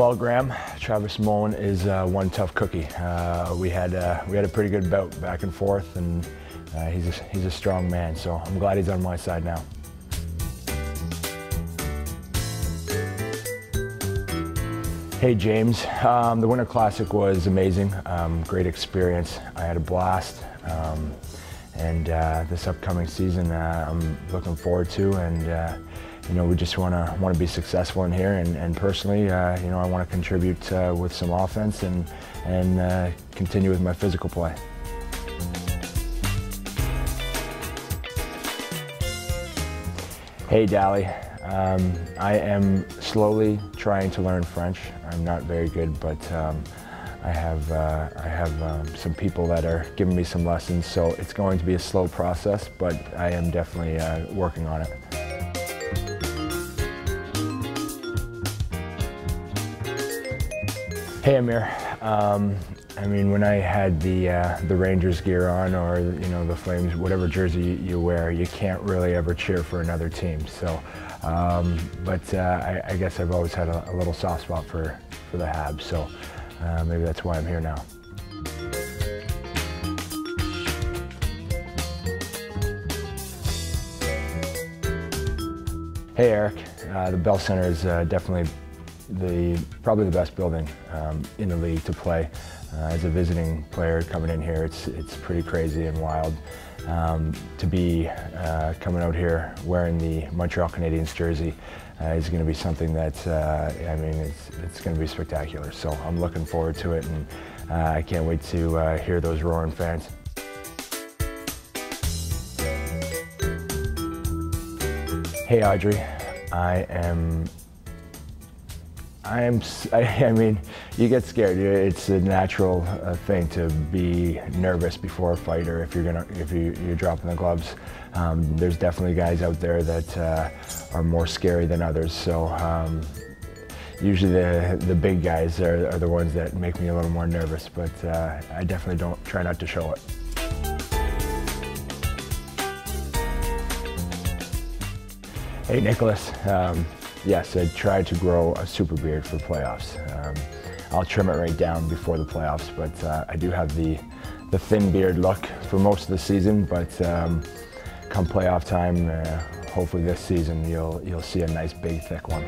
Well, Graham, Travis Moen is uh, one tough cookie. Uh, we had uh, we had a pretty good bout back and forth, and uh, he's a, he's a strong man. So I'm glad he's on my side now. Hey James, um, the Winter Classic was amazing, um, great experience. I had a blast, um, and uh, this upcoming season uh, I'm looking forward to, and you know we just want to want to be successful in here, and, and personally, uh, you know I want to contribute uh, with some offense and and uh, continue with my physical play. Hey Dally, um, I am slowly trying to learn French. I'm not very good, but um, I have, uh, I have um, some people that are giving me some lessons, so it's going to be a slow process, but I am definitely uh, working on it. Hey Amir, um, I mean when I had the uh, the Rangers gear on or you know the Flames, whatever jersey you, you wear, you can't really ever cheer for another team. So um, but uh, I, I, guess I've always had a, a, little soft spot for, for the Habs, so uh, maybe that's why I'm here now. Hey Eric, uh, the Bell Center is uh, definitely the probably the best building um, in the league to play. Uh, as a visiting player coming in here, it's it's pretty crazy and wild. Um, to be uh, coming out here wearing the Montreal Canadiens jersey uh, is going to be something that uh, I mean it's it's going to be spectacular. So I'm looking forward to it, and uh, I can't wait to uh, hear those roaring fans. Hey Audrey, I am I am, I, mean, you get scared. It's a natural uh, thing to be nervous before a fight or if you're gonna, if you, you're dropping the gloves. Um, there's definitely guys out there that uh, are more scary than others. So um, usually the, the big guys are, are, the ones that make me a little more nervous, but uh, I definitely don't try not to show it. Hey Nicholas, um, yes, I tried to grow a super beard for playoffs. Um, I'll trim it right down before the playoffs, but uh, I do have the, the thin beard look for most of the season, but um, come playoff time, uh, hopefully this season you'll, you'll see a nice big thick one.